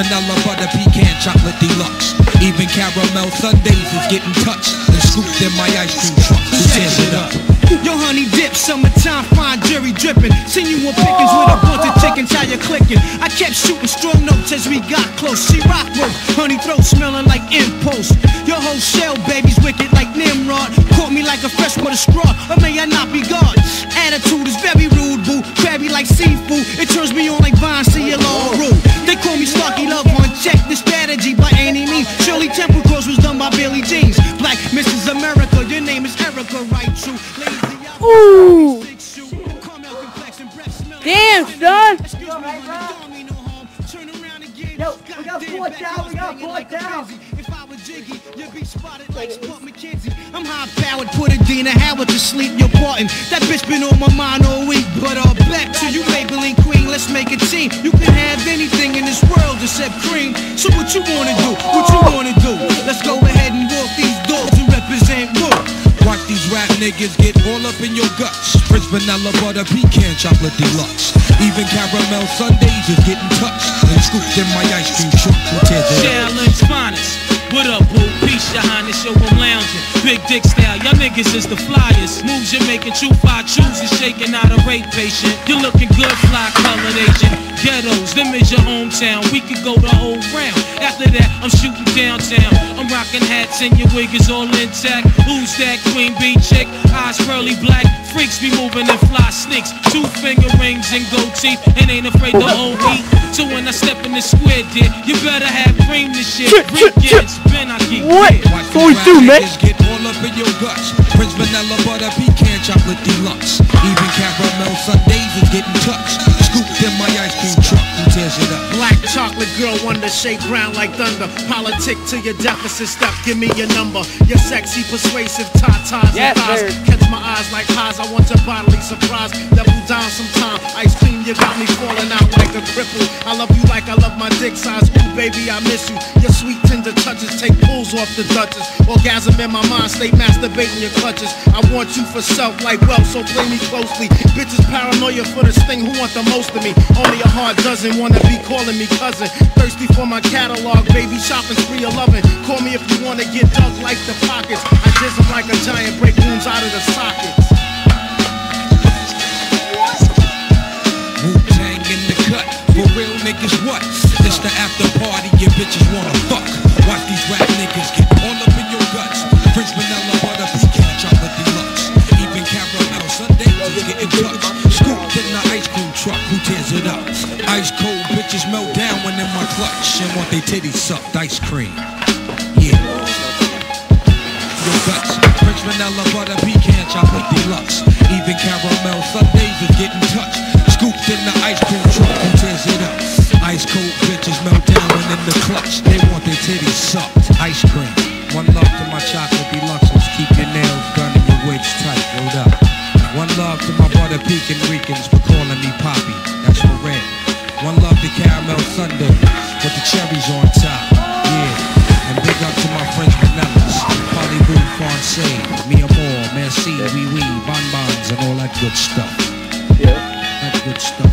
vanilla, butter, pecan, chocolate deluxe. Even caramel sundaes is getting touched and scooped in my ice cream truck. Who tears it up? Yo, honey dip, summertime, fine jury dripping. Seen you on pickings with a bunch of chickens, how you clicking? I kept shooting strong notes as we got close. She rock rope, honey throat smelling like impulse. Your whole shell, baby's wicked like Nimrod. Caught me like a fresh with a straw, or may I not be God? Attitude is very rude, boo. Crabby like seafood. It turns me on like Vine, see your long rule. They call me Starky Love One. Check the strategy by any means. Shirley Temple Cross was done by Billy Jeans. Black Mrs. America, your name is Erica, right? True. Ooh. big shoe, caramel complexion, breath smell- Damn, son. Excuse me, when you don't mean no harm. Turn around again. Yo, we got four down, we got four down. If I was Jiggy, you'd be spotted like Spud MacKenzie. I'm high powered, put a Dina Howard to sleep. You're parting. That bitch been on my mind all week. But uh, back to you, Maybelline Queen. Let's make a team. You can have anything what you wanna do? What you wanna do? Let's go ahead and walk these doors and represent Wood. Watch these rap niggas get all up in your guts. Prince vanilla, butter, pecan, chocolate deluxe. Even caramel sundaes is getting touched and scooped in my ice cream truck. Shaolin finest. What up, boo? Peace, your highness, yo, I'm lounging. Big dick style, y'all niggas is the flyers. Moves you're making, true five chooses, shaking out a rape patient. You're looking good, fly colored agent. Ghettos, them is your hometown. We could go the whole round. After that, I'm shooting downtown. I'm rocking hats and your wig is all intact. Who's that queen bee chick? Eyes curly black. Freaks be moving in fly sneaks. Two finger rings and gold teeth. And ain't afraid to hold heat. So when I step in the square, dear, you better have cream this shit. Rick gets been I get What? What we do, man? Get all up in your guts. Prince vanilla, butter, pecan, chocolate deluxe. Even caramel sundaes is getting touched. Scooped in my ice cream truck. Who tears it up? Black chocolate girl, wonder shake ground like thunder. Politic to your deficit step, give me your number. Your sexy, persuasive tatas Yes, and thighs. sir. Catch my eyes like highs, I want your bodily surprise. Double down sometime. Ice cream, you got me falling out like a cripple. I love you like I love my dick size. Ooh, baby, I miss you. Your sweet, tender touches take pulls off the Duchess. Orgasm in my mind, stay masturbating your clutches. I want you for self like wealth, so play me closely. Bitches paranoia for this thing, who want the most of me? Only a heart doesn't wanna be calling me cousin. Thirsty for my catalog, baby, shopping spree of loving. Call me if you wanna get dug like the pockets. I jizzle like a giant, break wounds out of the sockets. Wu Tang in the cut. For real niggas, what? It's the after party, your bitches wanna fuck. Watch these rap niggas get all up my want they titties sucked. Ice cream. Yeah. Your guts. Prince vanilla, butter, pecan, chocolate deluxe. Even caramel sundaes is getting touched. Scooped in the ice cream truck. Who tears it up? Ice cold bitches melt down when in the clutch. They want their titties sucked. Ice cream. One love to my chocolate deluxes. Keep your nails done and your wigs tight. Rolled up. One love to my butter pecan Ricans cherries on top. Yeah, and big up to my friends Vanellas, Hollywood Francais, Mia Amor, Merci, Wee Wee, Bon Bonbons, and all that good stuff. Yeah. That good stuff.